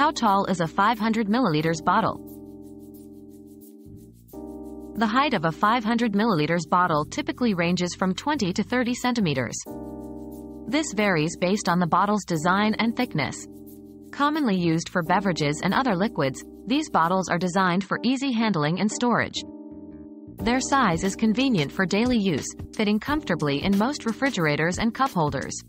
How tall is a 500 milliliters bottle? The height of a 500 milliliters bottle typically ranges from 20 to 30 centimeters. This varies based on the bottle's design and thickness. Commonly used for beverages and other liquids, these bottles are designed for easy handling and storage. Their size is convenient for daily use, fitting comfortably in most refrigerators and cup holders.